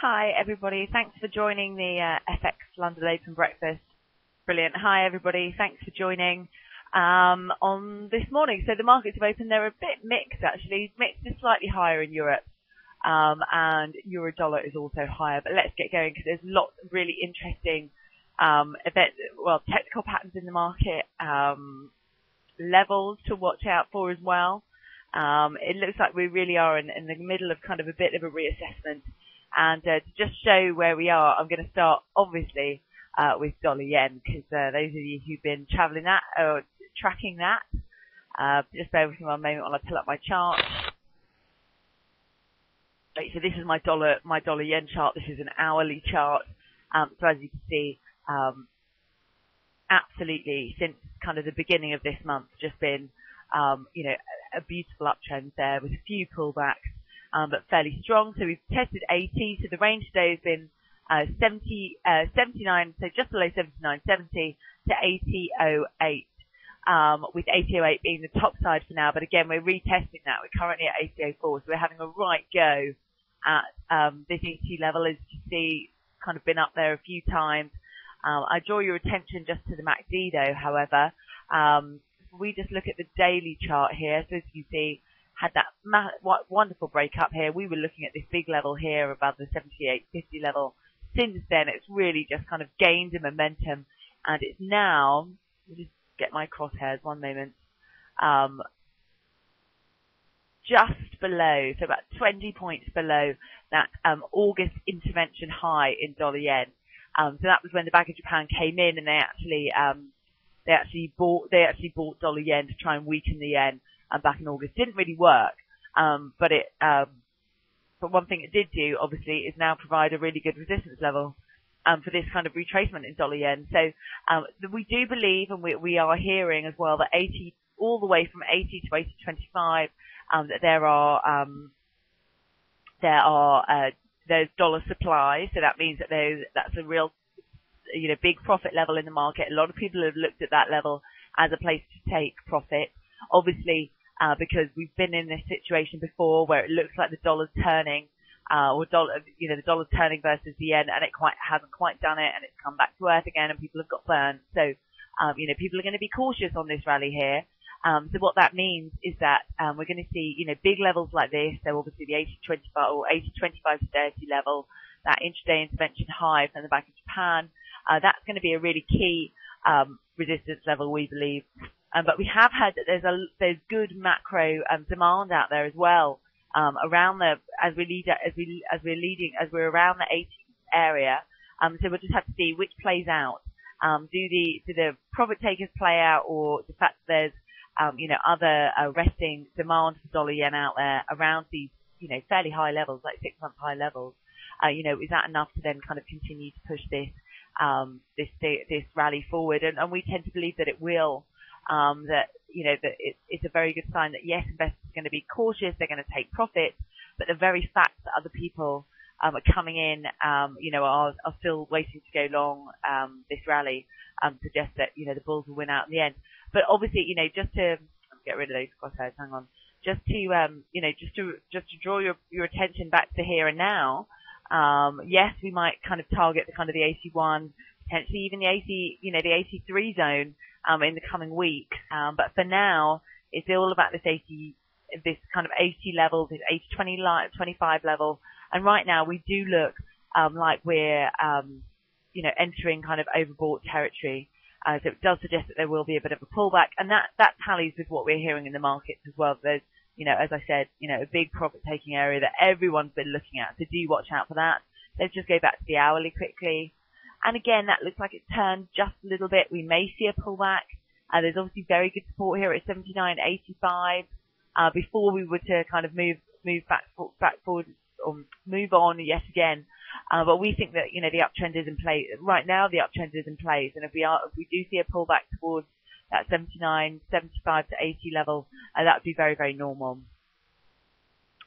Hi, everybody. Thanks for joining the uh, FX London Open Breakfast. Brilliant. Hi, everybody. Thanks for joining um, on this morning. So the markets have opened. They're a bit mixed, actually. Mixed is slightly higher in Europe, um, and euro dollar is also higher. But let's get going because there's lots of really interesting um, event, well, technical patterns in the market, um, levels to watch out for as well. Um, it looks like we really are in, in, the middle of kind of a bit of a reassessment. And uh, to just show where we are, I'm going to start obviously uh, with dollar yen because uh, those of you who've been travelling that or tracking that, uh, just bear with me one moment while I pull up my chart. Right, so this is my dollar my dollar yen chart. This is an hourly chart. Um, so as you can see, um, absolutely since kind of the beginning of this month, just been um, you know a beautiful uptrend there with a few pullbacks, um, but fairly strong. So we've tested 80. So the range today has been uh, 70, uh, 79, so just below 79, 70 to 80.08. Um, with 80.08 being the top side for now, but again, we're retesting that. We're currently at 80.04, so we're having a right go at um, this 80 level. As you see, kind of been up there a few times. Um, I draw your attention just to the MACD though, however. Um, we just look at the daily chart here, so as you see, had that ma- wonderful breakup here. We were looking at this big level here above the 78.50 level. Since then, it's really just kind of gained a momentum, and it's now. Just get my crosshairs one moment. Um, just below, so about 20 points below that um, August intervention high in dollar yen. Um, so that was when the Bank of Japan came in and they actually, um, they actually bought, they actually bought dollar yen to try and weaken the yen um, back in August. Didn't really work. Um, but it, um, but one thing it did do, obviously, is now provide a really good resistance level um, for this kind of retracement in dollar yen. So um, we do believe, and we, we are hearing as well, that 80, all the way from 80 to 80 25, um, that there are um, there are uh, there's dollar supply, so that means that there's that's a real you know big profit level in the market. A lot of people have looked at that level as a place to take profit. Obviously, uh, because we've been in this situation before where it looks like the dollar's turning, uh, or dollar, you know, the dollar's turning versus the yen, and it quite hasn't quite done it, and it's come back to earth again, and people have got burned. So, um, you know, people are going to be cautious on this rally here. Um, so what that means is that um, we're going to see, you know, big levels like this. So obviously the 80-25 or 80-25 to 30 level, that intraday intervention high from the Bank of Japan. Uh, that's going to be a really key um, resistance level, we believe. Um, but we have had that there's a there's good macro um, demand out there as well um, around the as we lead as we as we're leading as we're around the 80 area. Um, so we'll just have to see which plays out. Um, do the do the profit takers play out, or the fact that there's um, you know, other uh, resting demand for dollar yen out there around these, you know, fairly high levels, like six-month high levels. Uh, you know, is that enough to then kind of continue to push this this this rally forward? And, and we tend to believe that it will. Um, that you know that it, it's a very good sign that yes, investors are going to be cautious, they're going to take profits, but the very fact that other people um, are coming in, um, you know, are, are still waiting to go long um, this rally um, suggests that you know the Bulls will win out in the end. But obviously, you know, just to get rid of those crosshairs, hang on, just to, um, you know, just to, just to draw your, your attention back to here and now, um, yes, we might kind of target the kind of the 81, potentially even the 80, you know, the 83 zone, um, in the coming weeks. Um, but for now, it's all about this 80, this kind of 80 level, this 80, 20, 25 level. And right now we do look, um, like we're, um, you know, entering kind of overbought territory. Uh, so it does suggest that there will be a bit of a pullback, and that that tallies with what we're hearing in the markets as well. There's, you know, as I said, you know, a big profit-taking area that everyone's been looking at. So do watch out for that. Let's just go back to the hourly quickly. And again, that looks like it turned just a little bit. We may see a pullback. Uh, there's obviously very good support here at 79.85. Uh, before we were to kind of move move back back forward or move on yet again uh, but we think that, you know, the uptrend is in place. Right now, the uptrend is in place. And if we are, if we do see a pullback towards that 79, 75 to 80 level, uh, that would be very, very normal.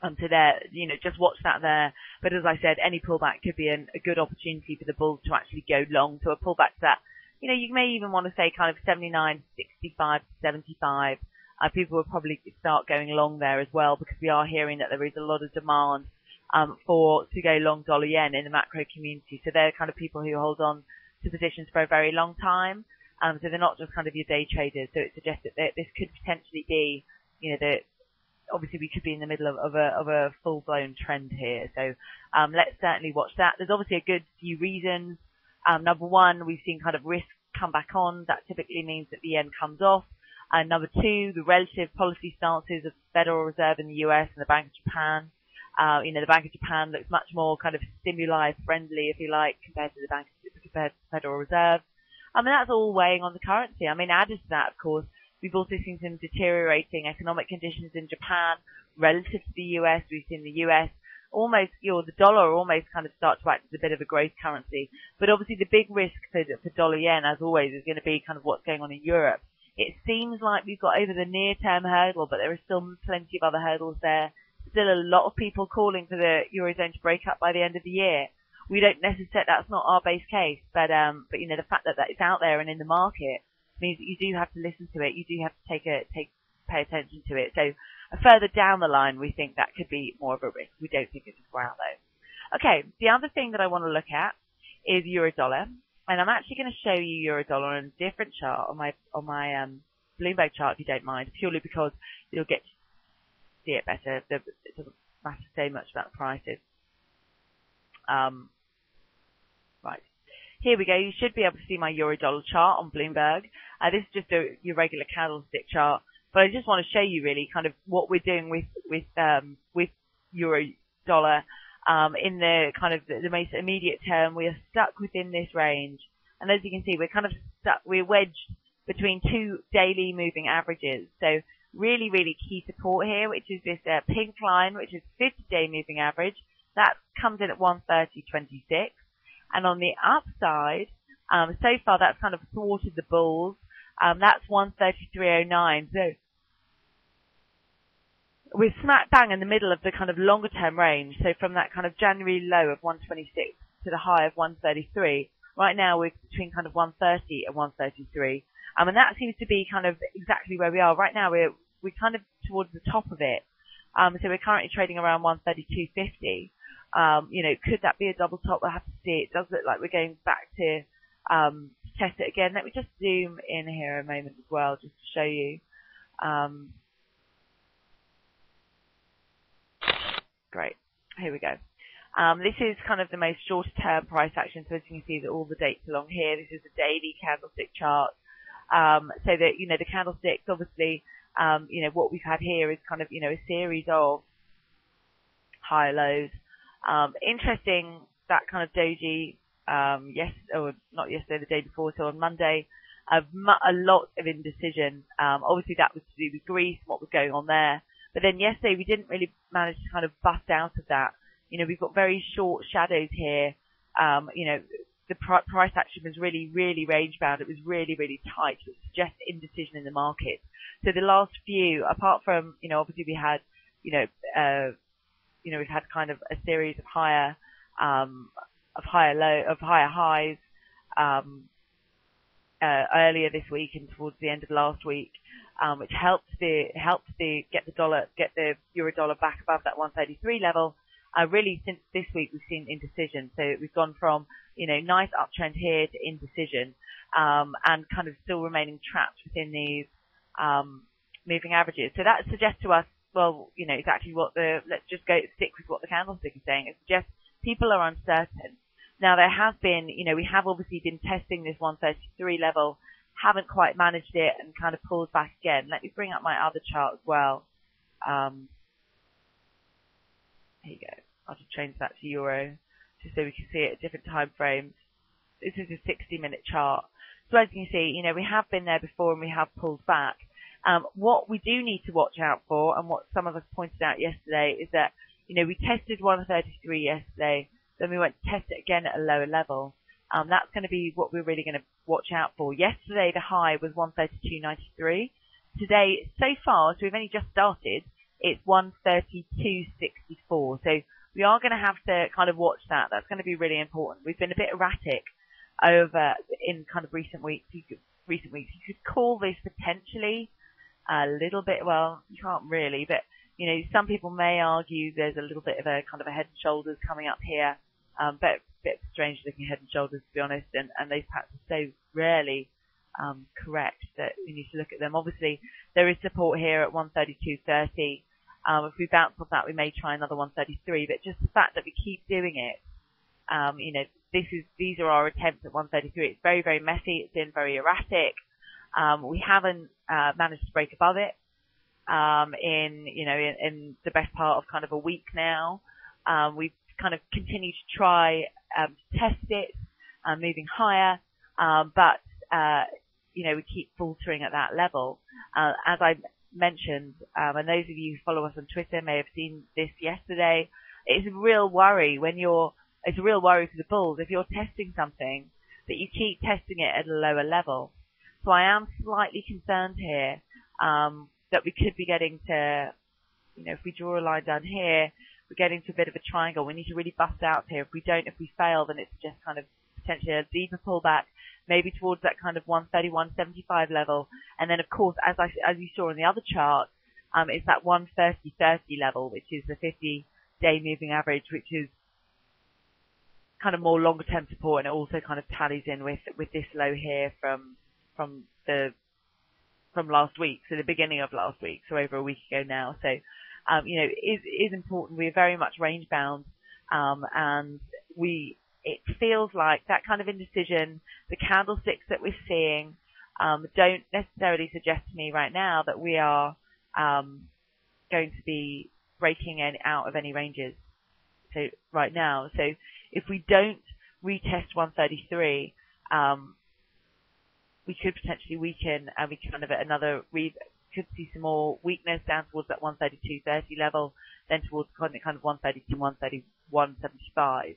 Um, so there, you know, just watch that there. But as I said, any pullback could be an, a good opportunity for the bulls to actually go long. So a pullback to that, you know, you may even want to say kind of 79, 65, 75. Uh, people will probably start going long there as well because we are hearing that there is a lot of demand um, for to go long dollar yen in the macro community. So they're kind of people who hold on to positions for a very long time. Um, so they're not just kind of your day traders. So it suggests that this could potentially be, you know, the obviously we could be in the middle of, of a of a full blown trend here. So um, let's certainly watch that. There's obviously a good few reasons. Um, number one, we've seen kind of risk come back on. That typically means that the yen comes off. And number two, the relative policy stances of the Federal Reserve in the US and the Bank of Japan. Uh, you know, the Bank of Japan looks much more kind of stimuli friendly, if you like, compared to the Bank, compared to the Federal Reserve. I mean, that's all weighing on the currency. I mean, added to that, of course, we've also seen some deteriorating economic conditions in Japan relative to the US. We've seen the US almost, you know, the dollar almost kind of start to act as a bit of a growth currency. But obviously the big risk for, for dollar yen, as always, is going to be kind of what's going on in Europe. It seems like we've got over the near term hurdle, but there are still plenty of other hurdles there. Still a lot of people calling for the Eurozone to break up by the end of the year. We don't necessarily, that's not our base case, but, um, but you know, the fact that that is out there and in the market means that you do have to listen to it. You do have to take a, take, pay attention to it. So further down the line, we think that could be more of a risk. We don't think it's a ground though. Okay. The other thing that I want to look at is euro dollar and I'm actually going to show you euro dollar on a different chart on my on my um, Bloomberg chart if you don't mind, purely because you'll get to see it better. It doesn't matter so much about the prices. Um, right. Here we go. You should be able to see my euro dollar chart on Bloomberg. Uh, this is just a, your regular candlestick chart, but I just want to show you really kind of what we're doing with with um, with euro dollar um, in the kind of the, the most immediate term, we are stuck within this range. And as you can see, we're kind of stuck, we're wedged between two daily moving averages. So really, really key support here, which is this uh, pink line, which is 50-day moving average. That comes in at 130.26. And on the upside, um, so far that's kind of thwarted the bulls. Um, that's 133.09. So we're smack bang in the middle of the kind of longer term range. So from that kind of January low of 126 to the high of 133, right now we're between kind of 130 and 133. Um, and that seems to be kind of exactly where we are. Right now we're, we're kind of towards the top of it. Um, so we're currently trading around 132.50. Um, you know, could that be a double top? We'll have to see. It does look like we're going back to, um, test it again. Let me just zoom in here a moment as well, just to show you. Um, Great. Here we go. Um, this is kind of the most short term price action. So as you can see that all the dates along here, this is a daily candlestick chart. Um, so that, you know, the candlesticks obviously, um, you know, what we've had here is kind of, you know, a series of high lows. Um, interesting that kind of doji, um, yes, or not yesterday, the day before, so on Monday, a, a lot of indecision. Um, obviously that was to do with Greece, what was going on there. But then yesterday we didn't really manage to kind of bust out of that. You know, we've got very short shadows here. Um, you know, the pr- price action was really, really range bound. It was really, really tight, which suggests indecision in the market. So the last few, apart from, you know, obviously we had, you know, uh, you know, we've had kind of a series of higher, um, of higher low, of higher highs, um, uh, earlier this week and towards the end of last week um, which helped the helped the get the dollar get the euro dollar back above that 133 level. Uh, really, since this week we've seen indecision. So we've gone from you know nice uptrend here to indecision, um, and kind of still remaining trapped within these um, moving averages. So that suggests to us, well, you know exactly what the let's just go stick with what the candlestick is saying. It suggests people are uncertain. Now there has been, you know, we have obviously been testing this 133 level haven't quite managed it and kind of pulled back again. Let me bring up my other chart as well. Um, here you go. I'll just change that to euro just so we can see it at different time frames. This is a 60 minute chart. So as you can see, you know, we have been there before and we have pulled back. Um, what we do need to watch out for and what some of us pointed out yesterday is that, you know, we tested 133 yesterday, then we went to test it again at a lower level. Um, that's going to be what we're really going to watch out for. Yesterday, the high was 132.93. Today, so far, so we've only just started, it's 132.64. So we are going to have to kind of watch that. That's going to be really important. We've been a bit erratic over in kind of recent weeks. You could, recent weeks, you could call this potentially a little bit. Well, you can't really, but you know, some people may argue there's a little bit of a kind of a head and shoulders coming up here, um, but a bit strange looking head and shoulders to be honest, and, and those patterns are so rarely um, correct that we need to look at them. Obviously, there is support here at 132.30. Um, if we bounce off that, we may try another 133, but just the fact that we keep doing it, um, you know, this is, these are our attempts at 133. It's very, very messy. It's been very erratic. Um, we haven't, uh, managed to break above it, um, in, you know, in, in, the best part of kind of a week now. Um, we've kind of continued to try, um, to test it, uh, moving higher, um, but, uh, you know, we keep faltering at that level. Uh, as I mentioned, um, and those of you who follow us on Twitter may have seen this yesterday, it's a real worry when you're, it's a real worry for the bulls if you're testing something that you keep testing it at a lower level. So I am slightly concerned here, um, that we could be getting to, you know, if we draw a line down here, we're getting to a bit of a triangle. We need to really bust out here. If we don't, if we fail, then it's just kind of potentially a deeper pullback maybe towards that kind of 131.75 level. And then of course, as I, as you saw in the other chart, um, it's that 130.30 level, which is the 50 day moving average, which is kind of more longer term support and it also kind of tallies in with, with this low here from, from the, from last week, so the beginning of last week, so over a week ago now. So, um, you know, is, is important. We're very much range bound, um, and we it feels like that kind of indecision, the candlesticks that we're seeing, um, don't necessarily suggest to me right now that we are um, going to be breaking any, out of any ranges. So right now, so if we don't retest 133, um, we could potentially weaken, and we kind of at another could see some more weakness down towards that 132.30 level, then towards kind of 132, 131.75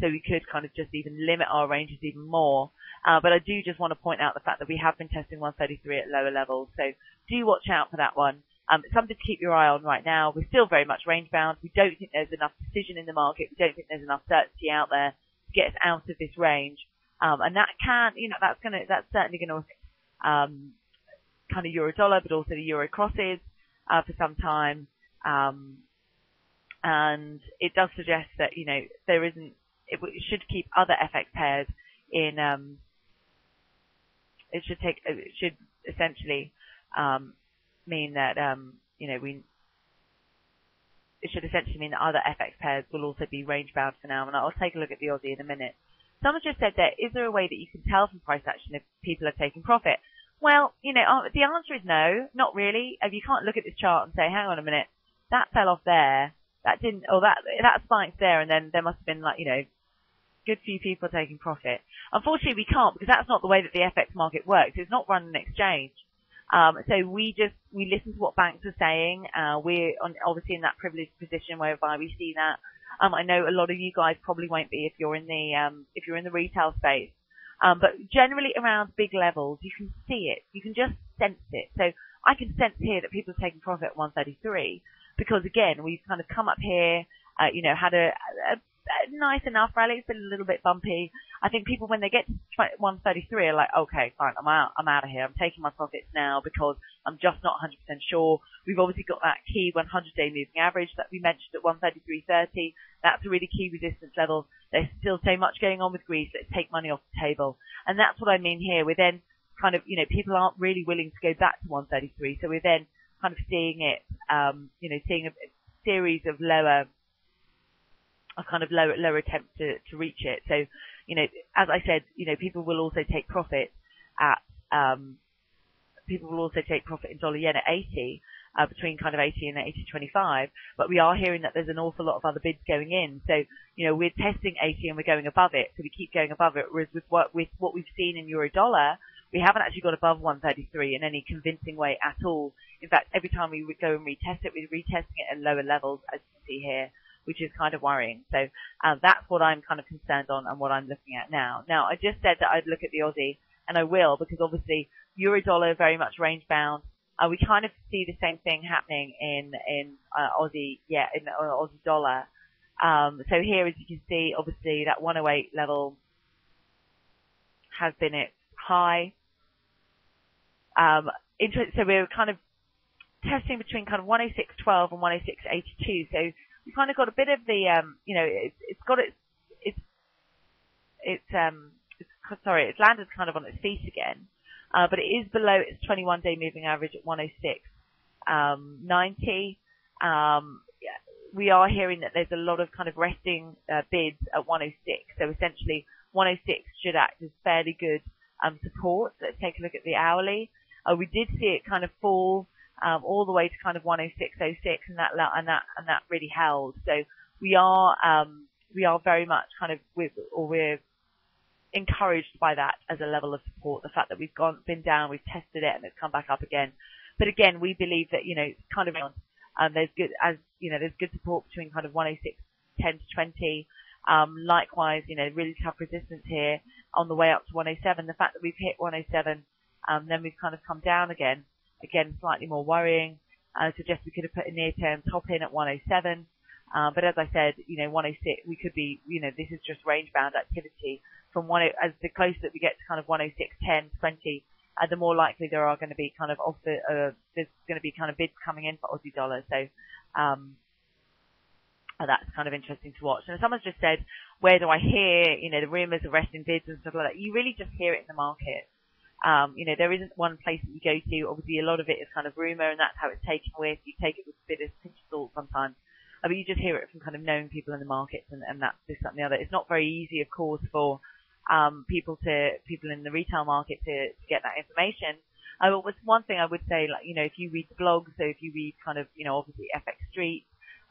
so we could kind of just even limit our ranges even more. Uh, but I do just want to point out the fact that we have been testing 133 at lower levels, so do watch out for that one. Um, it's something to keep your eye on right now. We're still very much range bound. We don't think there's enough decision in the market. We don't think there's enough certainty out there to get us out of this range. Um, and that can, you know, that's gonna, that's certainly gonna, um, kind of euro dollar, but also the euro crosses, uh, for some time. Um, and it does suggest that, you know, there isn't it, it should keep other FX pairs in, um, it should take, it should essentially, um, mean that, um, you know, we, it should essentially mean that other FX pairs will also be range bound for now. And I'll take a look at the Aussie in a minute. Someone just said that, is there a way that you can tell from price action if people are taking profit? Well, you know, uh, the answer is no, not really. You can't look at this chart and say, hang on a minute, that fell off there, that didn't, or that, that spiked there and then there must have been like, you know, good few people taking profit. Unfortunately, we can't because that's not the way that the FX market works. It's not run an exchange. Um, so we just we listen to what banks are saying. Uh, we're on, obviously in that privileged position whereby we see that. Um, I know a lot of you guys probably won't be if you're in the um, if you're in the retail space. Um, but generally around big levels, you can see it. You can just sense it. So I can sense here that people are taking profit at 133 because again, we've kind of come up here, uh, you know, had a, a nice enough rally. It's been a little bit bumpy. I think people when they get to 133 are like, okay, fine, I'm out, I'm out of here. I'm taking my profits now because I'm just not 100% sure. We've obviously got that key 100 day moving average that we mentioned at 133.30. That's a really key resistance level. There's still so much going on with Greece. Let's take money off the table. And that's what I mean here. We're then kind of, you know, people aren't really willing to go back to 133. So we're then kind of seeing it, um, you know, seeing a series of lower a kind of lower lower attempt to, to reach it. So, you know, as I said, you know, people will also take profit at um, people will also take profit in dollar yen at 80, uh, between kind of 80 and 80.25. But we are hearing that there's an awful lot of other bids going in. So, you know, we're testing 80 and we're going above it. So we keep going above it. Whereas with what, with what we've seen in euro dollar, we haven't actually got above 133 in any convincing way at all. In fact, every time we would go and retest it, we're retesting it at lower levels, as you can see here which is kind of worrying. So uh, that's what I'm kind of concerned on and what I'm looking at now. Now, I just said that I'd look at the Aussie, and I will because obviously euro dollar very much range bound. Uh, we kind of see the same thing happening in in uh, Aussie, yeah, in uh, Aussie dollar. Um, so here, as you can see, obviously that 108 level has been its high. Um, so we're kind of testing between kind of 106.12 and 106.82. So we kind of got a bit of the, um, you know, it's, it's got its, it's, it's, um, it's, sorry, it's landed kind of on its feet again, uh, but it is below its 21 day moving average at 106, um, 90. Um, we are hearing that there's a lot of kind of resting uh, bids at 106. So essentially 106 should act as fairly good um, support. Let's take a look at the hourly. Uh, we did see it kind of fall um, all the way to kind of 106.06, and that and that and that really held. So we are um, we are very much kind of with, or we're encouraged by that as a level of support. The fact that we've gone been down, we've tested it, and it's come back up again. But again, we believe that you know kind of um, there's good as you know there's good support between kind of 106, 10 to 20. Um, likewise, you know, really tough resistance here on the way up to 107. The fact that we've hit 107, um, then we've kind of come down again again, slightly more worrying. I suggest we could have put a near-term top in at 107. Uh, but as I said, you know, 106, we could be, you know, this is just range-bound activity from one, as the closer that we get to kind of 106, 10, 20, uh, the more likely there are going to be kind of off the, uh, there's going to be kind of bids coming in for Aussie dollars. So, um, uh, that's kind of interesting to watch. And someone's just said, where do I hear, you know, the rumours of resting bids and stuff like that? You really just hear it in the market. Um, you know, there isn't one place that you go to. Obviously, a lot of it is kind of rumor, and that's how it's taken with. You take it with a bit of pinch of salt sometimes. I mean, you just hear it from kind of known people in the markets, and, and that's this, that, and the other. It's not very easy, of course, for um, people to people in the retail market to, to get that information. Uh, but what's one thing I would say, like you know, if you read blogs, so if you read kind of you know, obviously FX Street,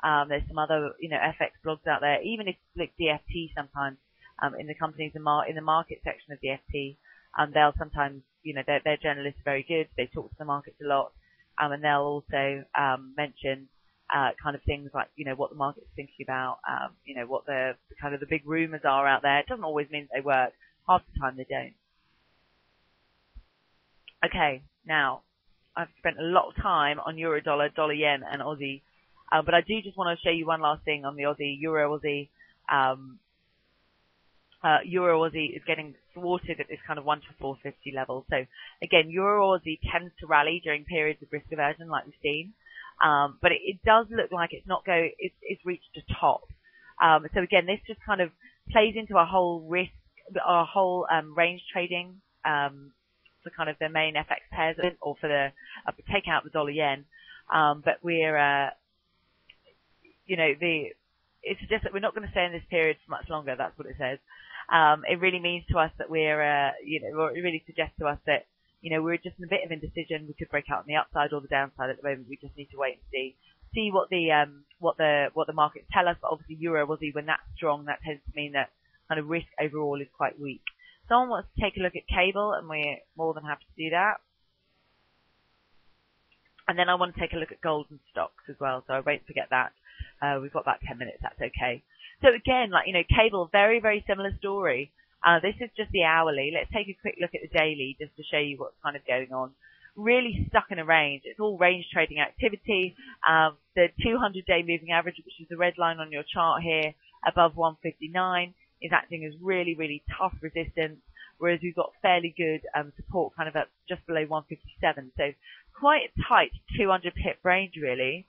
um, there's some other you know FX blogs out there. Even if like the FT sometimes um, in the companies in, mar- in the market section of the FT and they'll sometimes, you know, their, their journalists are very good. They talk to the markets a lot, um, and they'll also um, mention uh, kind of things like, you know, what the market's thinking about, um, you know, what the, the kind of the big rumours are out there. It doesn't always mean they work. Half the time they don't. Okay, now I've spent a lot of time on euro dollar, dollar yen, and Aussie, uh, but I do just want to show you one last thing on the Aussie, euro Aussie. Um, uh, Euro Aussie is getting thwarted at this kind of 1 to 450 level. So again, Euro Aussie tends to rally during periods of risk aversion like we've seen. Um, but it, it, does look like it's not go, it's, it's reached a top. Um, so again, this just kind of plays into our whole risk, our whole, um, range trading, um, for kind of the main FX pairs or for the, uh, take out the dollar yen. Um, but we're, uh, you know, the, it suggests that we're not going to stay in this period for much longer. That's what it says um, it really means to us that we're, uh, you know, it really suggests to us that, you know, we're just in a bit of indecision. We could break out on the upside or the downside at the moment. We just need to wait and see, see what the, um, what the, what the markets tell us. But obviously Euro Aussie, when that's strong, that tends to mean that kind of risk overall is quite weak. Someone wants to take a look at cable and we're more than happy to do that. And then I want to take a look at gold and stocks as well, so I won't forget that. Uh, we've got about 10 minutes, that's okay. So again, like, you know, cable, very, very similar story. Uh, this is just the hourly. Let's take a quick look at the daily just to show you what's kind of going on. Really stuck in a range. It's all range trading activity. Um, the 200 day moving average, which is the red line on your chart here, above 159, is acting as really, really tough resistance. Whereas we've got fairly good um, support kind of at just below 157. So quite a tight 200 pip range really.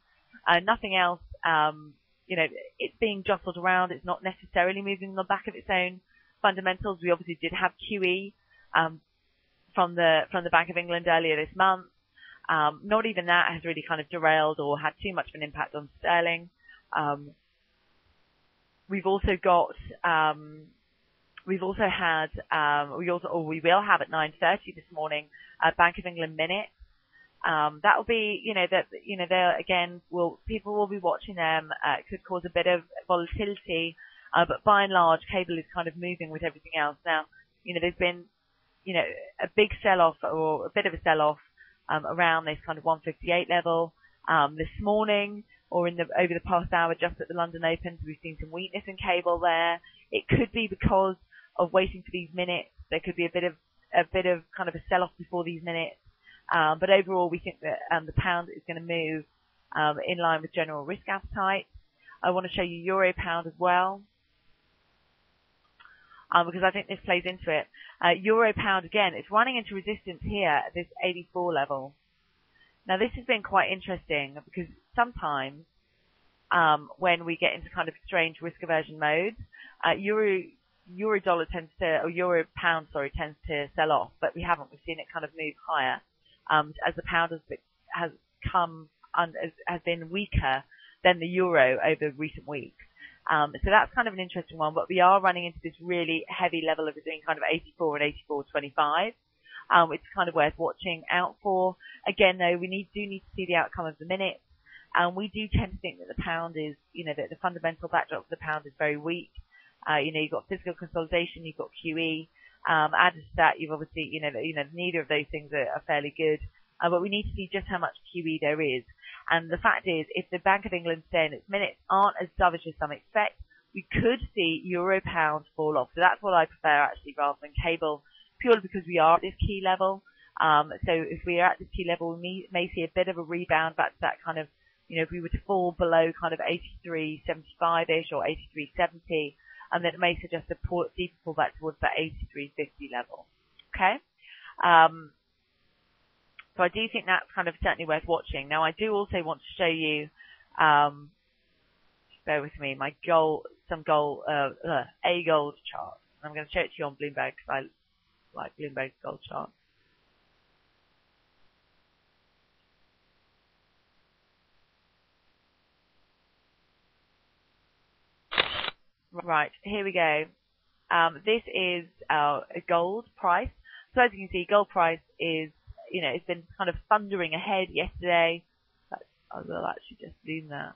Uh, nothing else um, you know, it's being jostled around. It's not necessarily moving on the back of its own fundamentals. We obviously did have QE um, from the from the Bank of England earlier this month. Um, not even that has really kind of derailed or had too much of an impact on sterling. Um, we've also got um, we've also had um, we also or we will have at 9:30 this morning a Bank of England minute um, that will be, you know, that, you know, there again, will, people will be watching them. Uh, it could cause a bit of volatility, uh, but by and large, cable is kind of moving with everything else. Now, you know, there's been, you know, a big sell-off or a bit of a sell-off, um, around this kind of 158 level. Um, this morning or in the, over the past hour just at the London Opens, we've seen some weakness in cable there. It could be because of waiting for these minutes. There could be a bit of, a bit of kind of a sell-off before these minutes. Um, but overall, we think that um, the pound is going to move um, in line with general risk appetite. I want to show you euro pound as well. Um, because I think this plays into it. Uh, euro pound again, it's running into resistance here at this 84 level. Now this has been quite interesting because sometimes um, when we get into kind of strange risk aversion modes, uh, euro euro dollar tends to or euro pound sorry tends to sell off, but we haven't. We've seen it kind of move higher um, as the pound has has come un, has, been weaker than the euro over recent weeks. Um, so that's kind of an interesting one, but we are running into this really heavy level of between kind of 84 and 84.25. Um, it's kind of worth watching out for. Again, though, we need, do need to see the outcome of the minute. Um, we do tend to think that the pound is, you know, that the fundamental backdrop for the pound is very weak. Uh, you know, you've got fiscal consolidation, you've got QE. Um, added to that, you've obviously, you know, you know, neither of those things are, are fairly good. Uh, but we need to see just how much QE there is. And the fact is, if the Bank of England in its minutes aren't as dovish as some expect, we could see euro pound fall off. So that's what I prefer actually rather than cable, purely because we are at this key level. Um, so if we are at this key level, we may, may see a bit of a rebound back to that kind of, you know, if we were to fall below kind of 83.75-ish or 83.70, and that may suggest a pull, deeper pullback towards that 83.50 level. Okay? Um, so I do think that's kind of certainly worth watching. Now I do also want to show you, um, bear with me, my gold, some gold, uh, uh, a gold chart. I'm going to show it to you on Bloomberg because I like Bloomberg's gold chart. Right, here we go. Um, this is uh, a gold price. So as you can see, gold price is you know, it's been kind of thundering ahead yesterday. I will actually just zoom that.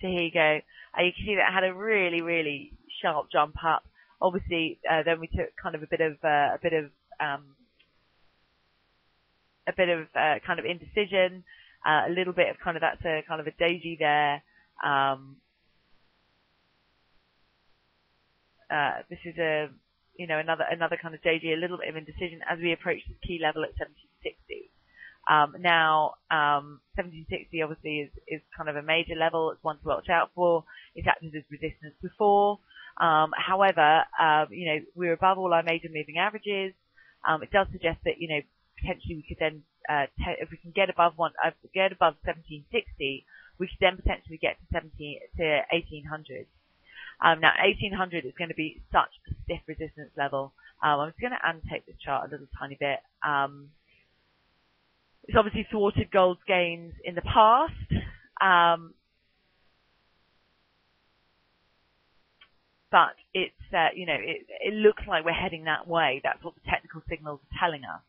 So here you go. You can see that it had a really, really sharp jump up. Obviously, uh, then we took kind of a bit of uh, a bit of um, a bit of uh, kind of indecision, uh, a little bit of kind of that's a kind of a doji there. Um, Uh, this is a, you know, another another kind of doji, a little bit of indecision as we approach the key level at 1760. Um, now, um, 1760 obviously is, is kind of a major level. It's one to watch out for. It's acted as resistance before. Um, however, um, you know, we're above all our major moving averages. Um, it does suggest that, you know, potentially we could then, uh, if we can get above one, uh, get above 1760, we could then potentially get to 17 to 1800. Um, now 1800 is going to be such a stiff resistance level. Um, I'm just going to annotate this chart a little tiny bit. Um, it's obviously thwarted gold's gains in the past. Um, but it's, uh, you know, it, it, looks like we're heading that way. That's what the technical signals are telling us.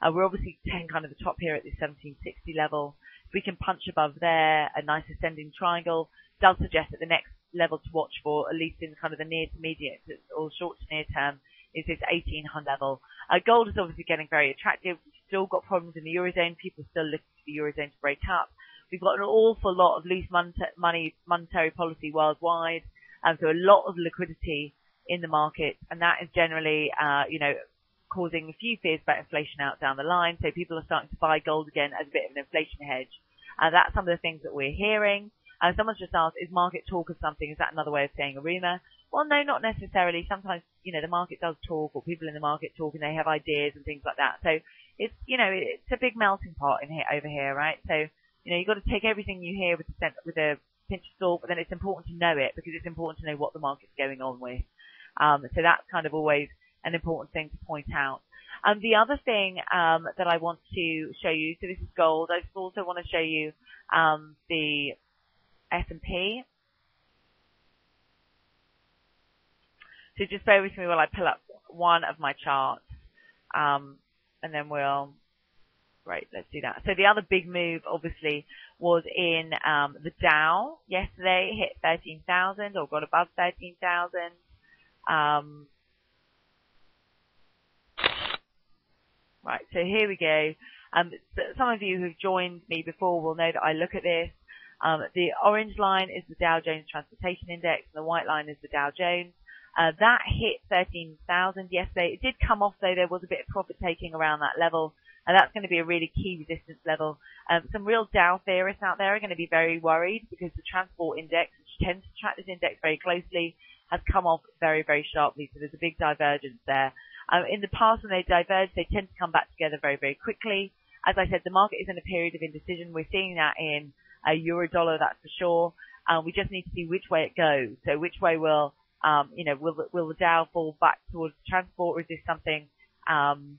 Uh, we're obviously taking kind of the top here at the 1760 level. If we can punch above there, a nice ascending triangle does suggest that the next level to watch for, at least in kind of the near to medium or short to near term, is this 1800 level. Uh, gold is obviously getting very attractive. We've still got problems in the eurozone. People are still looking for the eurozone to break up. We've got an awful lot of loose money, monetary policy worldwide, and so a lot of liquidity in the market, and that is generally, uh, you know, causing a few fears about inflation out down the line. So people are starting to buy gold again as a bit of an inflation hedge. And that's some of the things that we're hearing. And someone's just asked, is market talk of something? Is that another way of saying a rumor? Well, no, not necessarily. Sometimes, you know, the market does talk or people in the market talk and they have ideas and things like that. So it's, you know, it's a big melting pot in here, over here, right? So, you know, you've got to take everything you hear with a, with a pinch of salt, but then it's important to know it because it's important to know what the market's going on with. Um, so that's kind of always an important thing to point out. And the other thing um, that I want to show you, so this is gold. I also want to show you um, the S&P. So just bear with me while I pull up one of my charts, um, and then we'll, right, let's do that. So the other big move, obviously, was in um, the Dow yesterday, hit 13,000 or got above 13,000. Right, so here we go. Um, some of you who've joined me before will know that I look at this um, the orange line is the Dow Jones Transportation Index, and the white line is the Dow Jones. Uh, that hit 13,000 yesterday. It did come off though. There was a bit of profit taking around that level, and that's going to be a really key resistance level. Um, some real Dow theorists out there are going to be very worried because the transport index, which tends to track this index very closely, has come off very, very sharply. So there's a big divergence there. Um, in the past, when they diverge, they tend to come back together very, very quickly. As I said, the market is in a period of indecision. We're seeing that in a euro dollar, that's for sure. Um, we just need to see which way it goes. So which way will, um, you know, will, will the Dow fall back towards transport or is this something, um,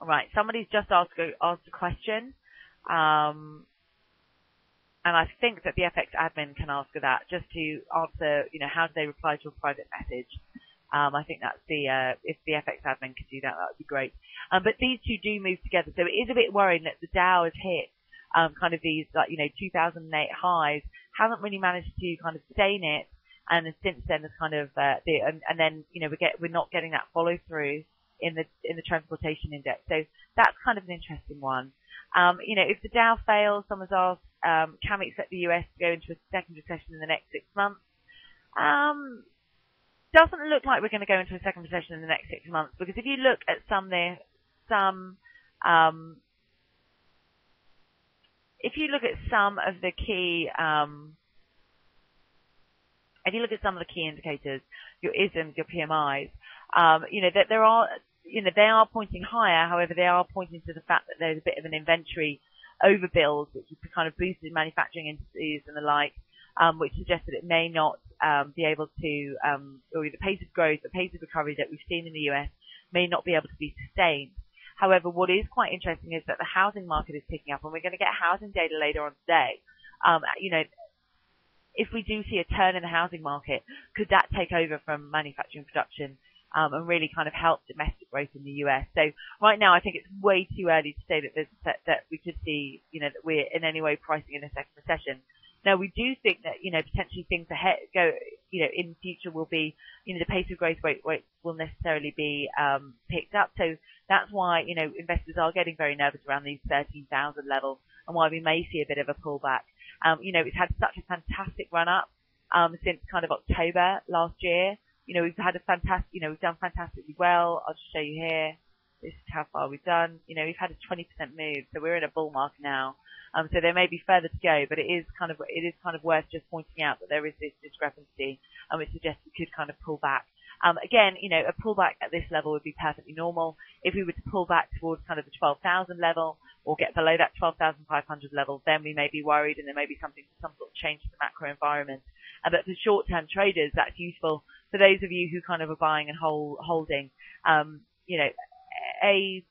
right, somebody's just asked, asked a question. Um, and I think that the FX admin can ask that just to answer, you know, how do they reply to a private message? Um, I think that's the, uh, if the FX admin could do that, that would be great. Um, but these two do move together. So it is a bit worrying that the Dow has hit, um, kind of these, like, you know, 2008 highs, haven't really managed to kind of sustain it. And since then has kind of, uh, the, and, and then, you know, we get, we're not getting that follow through in the, in the transportation index. So that's kind of an interesting one. Um, you know, if the Dow fails, someone's asked, um, can we expect the US to go into a second recession in the next six months? Um, doesn't look like we're going to go into a second recession in the next six months because if you look at some there, some, um, if you look at some of the key, um, if you look at some of the key indicators, your ISMs, your PMIs, um, you know, that there are, you know, they are pointing higher. However, they are pointing to the fact that there's a bit of an inventory overbuild, which has kind of boosted manufacturing industries and the like, um, which suggests that it may not um, be able to, um, or the pace of growth, the pace of recovery that we've seen in the US may not be able to be sustained. However, what is quite interesting is that the housing market is picking up, and we're going to get housing data later on today. Um, you know, if we do see a turn in the housing market, could that take over from manufacturing production um, and really kind of help domestic growth in the US. So right now, I think it's way too early to say that that, that we could see, you know, that we're in any way pricing in a second recession. Now we do think that, you know, potentially things ahead go, you know, in future will be, you know, the pace of growth rate will necessarily be um, picked up. So that's why, you know, investors are getting very nervous around these 13,000 levels and why we may see a bit of a pullback. Um, you know, it's had such a fantastic run up um, since kind of October last year you know, we've had a fantastic, you know, we've done fantastically well. I'll just show you here. This is how far we've done. You know, we've had a 20% move, so we're in a bull market now. Um, so there may be further to go, but it is kind of, it is kind of worth just pointing out that there is this discrepancy, and which suggests we could kind of pull back. Um, again, you know, a pullback at this level would be perfectly normal. If we were to pull back towards kind of the 12,000 level or get below that 12,500 level, then we may be worried and there may be something, some sort of change to the macro environment. Uh, but for short-term traders, that's useful for those of you who kind of are buying and hold, holding, um, you know, a,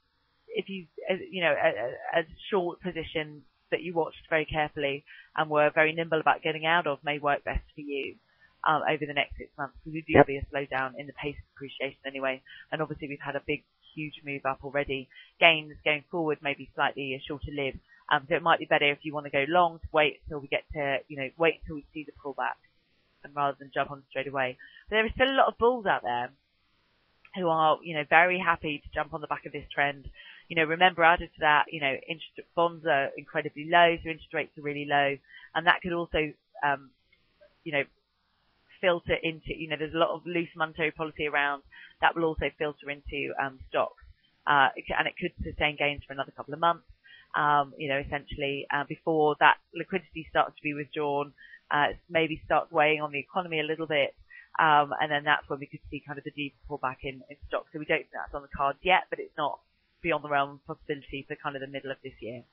if you, you know, a, a short position that you watched very carefully and were very nimble about getting out of may work best for you. Um, over the next six months because we do yep. see a slowdown in the pace of appreciation anyway. And obviously we've had a big, huge move up already. Gains going forward may be slightly a shorter lived. Um, so it might be better if you want to go long to wait until we get to, you know, wait until we see the pullback and rather than jump on straight away. But there are still a lot of bulls out there who are, you know, very happy to jump on the back of this trend. You know, remember added to that, you know, interest bonds are incredibly low, so interest rates are really low, and that could also, um, you know, filter into, you know, there's a lot of loose monetary policy around that will also filter into um, stocks, uh, and it could sustain gains for another couple of months. Um, you know, essentially, uh, before that liquidity starts to be withdrawn, uh, maybe starts weighing on the economy a little bit. Um, and then that's when we could see kind of the deep pullback in, in stock. So we don't think that's on the cards yet, but it's not beyond the realm of possibility for kind of the middle of this year.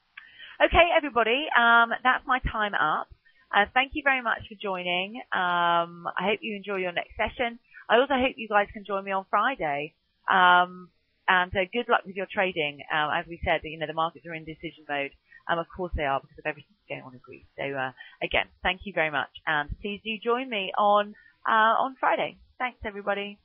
Okay, everybody, um, that's my time up. Uh, thank you very much for joining. Um, I hope you enjoy your next session. I also hope you guys can join me on Friday. Um, and uh, good luck with your trading. Uh, as we said, you know the markets are in decision mode. Um, of course they are because of everything that's going on in Greece. So uh, again, thank you very much, and please do join me on Uh, on Friday. Thanks, everybody.